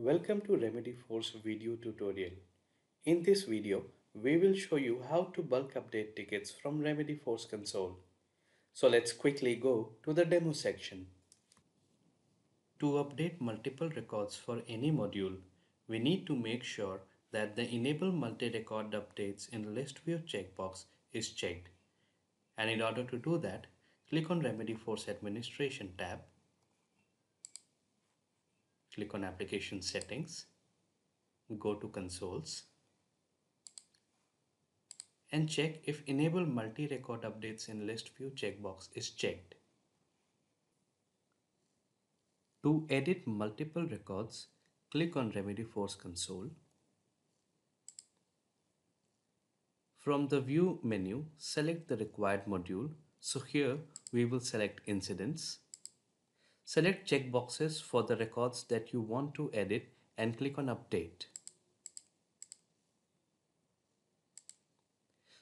Welcome to Remedyforce video tutorial. In this video, we will show you how to bulk update tickets from Remedyforce console. So let's quickly go to the demo section. To update multiple records for any module, we need to make sure that the Enable Multi-Record Updates in List View checkbox is checked. And in order to do that, click on Remedyforce Administration tab click on application settings go to consoles and check if enable multi-record updates in list view checkbox is checked. To edit multiple records click on Remedyforce console. From the view menu select the required module. So here we will select incidents Select checkboxes for the records that you want to edit and click on update.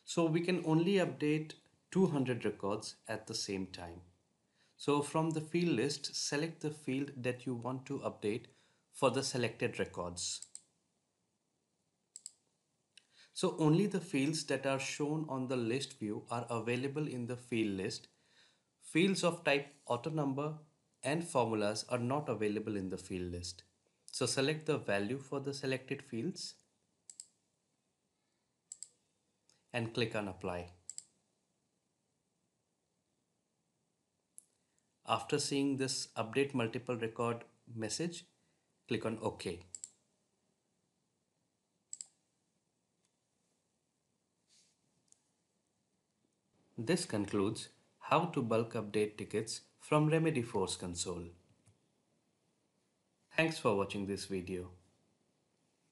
So we can only update 200 records at the same time. So from the field list, select the field that you want to update for the selected records. So only the fields that are shown on the list view are available in the field list. Fields of type auto number, and formulas are not available in the field list. So select the value for the selected fields and click on apply. After seeing this update multiple record message, click on OK. This concludes how to bulk update tickets from Remedyforce console. Thanks for watching this video.